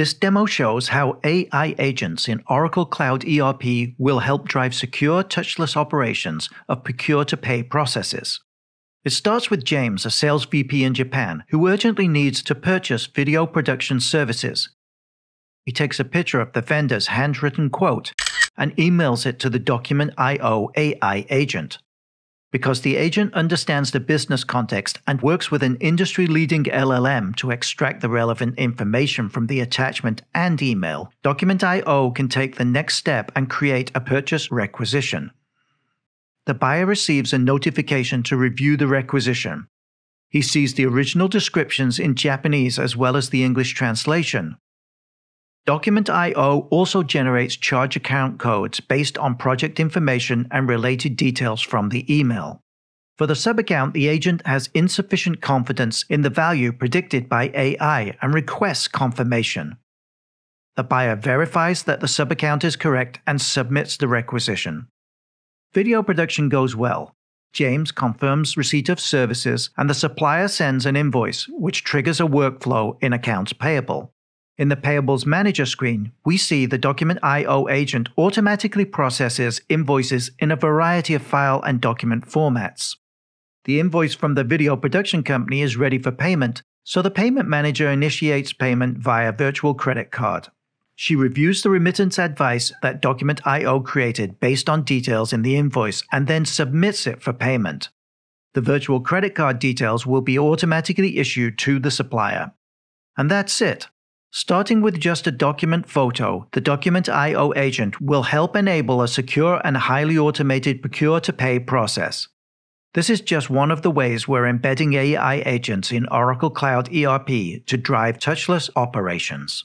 This demo shows how AI agents in Oracle Cloud ERP will help drive secure touchless operations of procure to pay processes. It starts with James, a sales VP in Japan, who urgently needs to purchase video production services. He takes a picture of the vendor's handwritten quote and emails it to the Document IO AI agent. Because the agent understands the business context and works with an industry leading LLM to extract the relevant information from the attachment and email, Document IO can take the next step and create a purchase requisition. The buyer receives a notification to review the requisition. He sees the original descriptions in Japanese as well as the English translation. Document IO also generates charge account codes based on project information and related details from the email. For the subaccount, the agent has insufficient confidence in the value predicted by AI and requests confirmation. The buyer verifies that the subaccount is correct and submits the requisition. Video production goes well. James confirms receipt of services, and the supplier sends an invoice, which triggers a workflow in accounts payable. In the Payables Manager screen, we see the Document I.O. agent automatically processes invoices in a variety of file and document formats. The invoice from the video production company is ready for payment, so the payment manager initiates payment via virtual credit card. She reviews the remittance advice that Document IO created based on details in the invoice and then submits it for payment. The virtual credit card details will be automatically issued to the supplier. And that's it. Starting with just a document photo, the Document IO agent will help enable a secure and highly automated procure to pay process. This is just one of the ways we're embedding AI agents in Oracle Cloud ERP to drive touchless operations.